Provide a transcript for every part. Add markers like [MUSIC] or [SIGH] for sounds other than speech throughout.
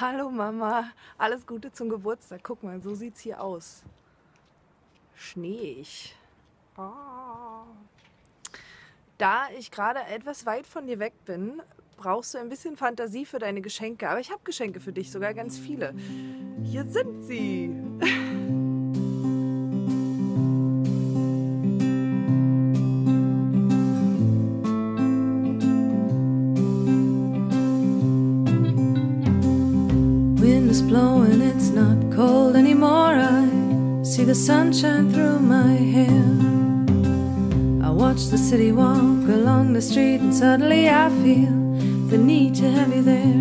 Hallo Mama, alles Gute zum Geburtstag. Guck mal, so sieht's hier aus. Schneeig. Ah. Da ich gerade etwas weit von dir weg bin, brauchst du ein bisschen Fantasie für deine Geschenke. Aber ich habe Geschenke für dich, sogar ganz viele. Hier sind sie. [LAUGHS] blowing, it's not cold anymore. I see the sunshine through my hair. I watch the city walk along the street, and suddenly I feel the need to have you there.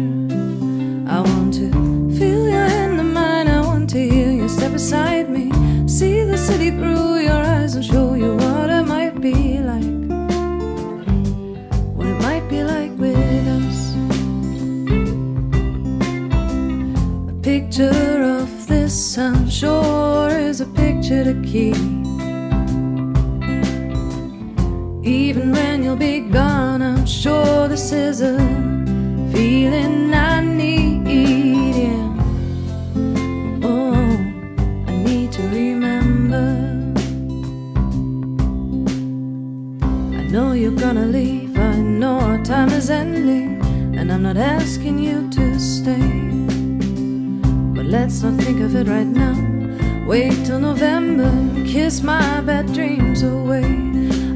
I want to feel your hand in mine, I want to hear you step beside me. See the city through your eyes and show picture of this, I'm sure, is a picture to keep. Even when you'll be gone, I'm sure this is a feeling I need. Yeah. Oh, I need to remember. I know you're gonna leave. I know our time is ending, and I'm not asking you to stay. But let's not think of it right now. Wait till November kiss my bad dreams away.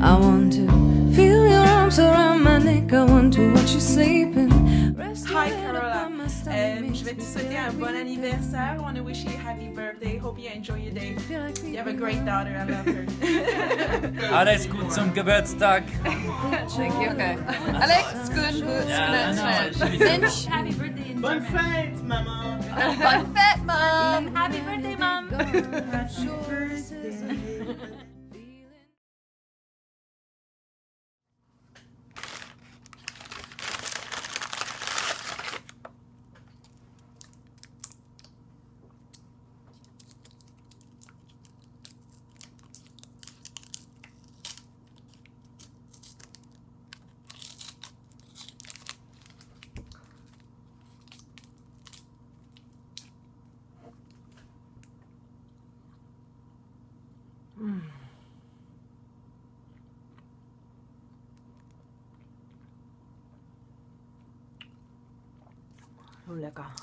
I want to feel your arms around my neck. I want to watch you sleeping. Rest Hi head Carola, upon my stomach Euh, je vais te souhaiter un bon anniversaire. I want to wish you a happy birthday. Hope you enjoy your day. feel like You have a great daughter. I love her. Alles gut zum Geburtstag. Thank you. Okay. Alex, good. good. Ja, Schnell, genau. Mensch, Happy birthday in Bonne German. fête, maman! Bonne fête, Mom. Happy birthday, Mom. 음. 음. 놀래가